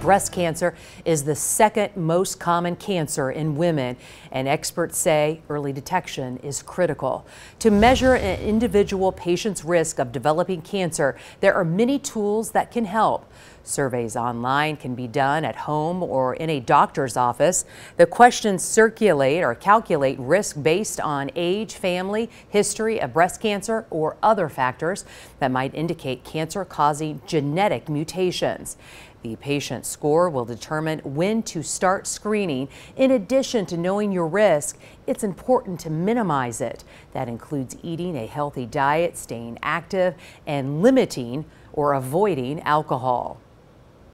Breast cancer is the second most common cancer in women, and experts say early detection is critical. To measure an individual patient's risk of developing cancer, there are many tools that can help. Surveys online can be done at home or in a doctor's office. The questions circulate or calculate risk based on age, family, history of breast cancer, or other factors that might indicate cancer causing genetic mutations. The patient score will determine when to start screening. In addition to knowing your risk, it's important to minimize it. That includes eating a healthy diet, staying active, and limiting or avoiding alcohol.